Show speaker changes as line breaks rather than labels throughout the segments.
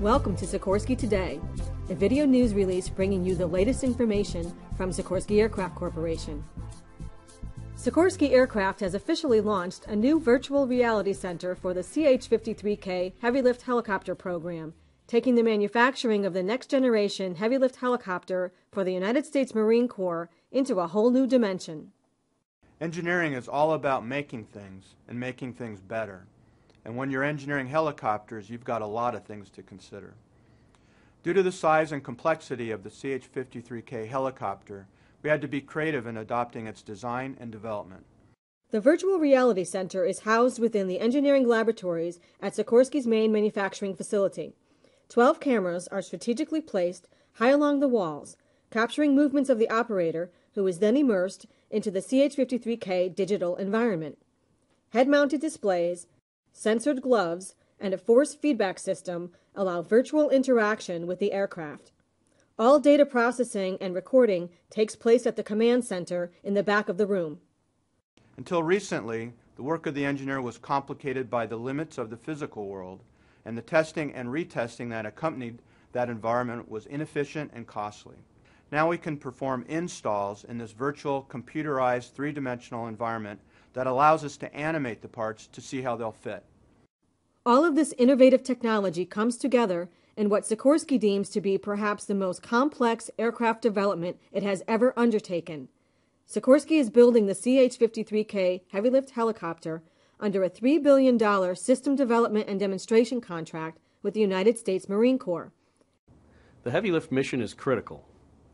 Welcome to Sikorsky Today, a video news release bringing you the latest information from Sikorsky Aircraft Corporation. Sikorsky Aircraft has officially launched a new virtual reality center for the CH-53K heavy lift helicopter program, taking the manufacturing of the next generation heavy lift helicopter for the United States Marine Corps into a whole new dimension.
Engineering is all about making things and making things better. And when you're engineering helicopters, you've got a lot of things to consider. Due to the size and complexity of the CH-53K helicopter, we had to be creative in adopting its design and development.
The Virtual Reality Center is housed within the engineering laboratories at Sikorsky's main manufacturing facility. Twelve cameras are strategically placed high along the walls, capturing movements of the operator, who is then immersed into the CH-53K digital environment. Head-mounted displays sensored gloves, and a force feedback system allow virtual interaction with the aircraft. All data processing and recording takes place at the command center in the back of the room.
Until recently, the work of the engineer was complicated by the limits of the physical world, and the testing and retesting that accompanied that environment was inefficient and costly. Now we can perform installs in this virtual computerized three-dimensional environment that allows us to animate the parts to see how they'll fit.
All of this innovative technology comes together in what Sikorsky deems to be perhaps the most complex aircraft development it has ever undertaken. Sikorsky is building the CH 53K heavy lift helicopter under a $3 billion system development and demonstration contract with the United States Marine Corps.
The heavy lift mission is critical.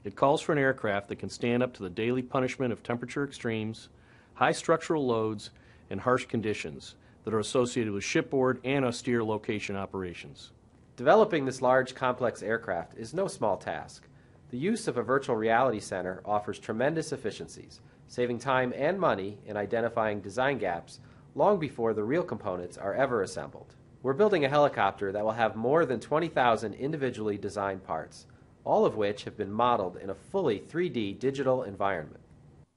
It calls for an aircraft that can stand up to the daily punishment of temperature extremes, high structural loads, and harsh conditions that are associated with shipboard and austere location operations.
Developing this large, complex aircraft is no small task. The use of a virtual reality center offers tremendous efficiencies, saving time and money in identifying design gaps long before the real components are ever assembled. We're building a helicopter that will have more than 20,000 individually designed parts, all of which have been modeled in a fully 3D digital environment.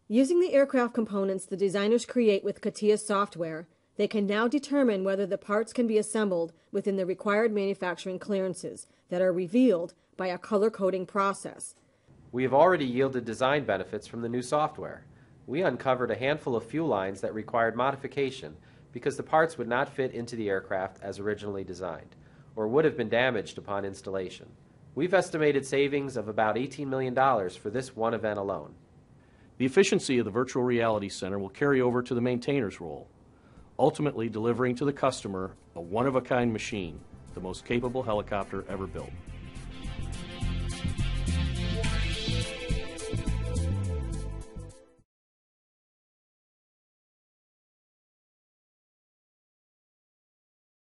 Using the aircraft components the designers create with CATIA software, they can now determine whether the parts can be assembled within the required manufacturing clearances that are revealed by a color coding process.
We have already yielded design benefits from the new software. We uncovered a handful of fuel lines that required modification because the parts would not fit into the aircraft as originally designed, or would have been damaged upon installation. We've estimated savings of about $18 million for this one event alone.
The efficiency of the virtual reality center will carry over to the maintainer's role, ultimately delivering to the customer a one of a kind machine, the most capable helicopter ever built.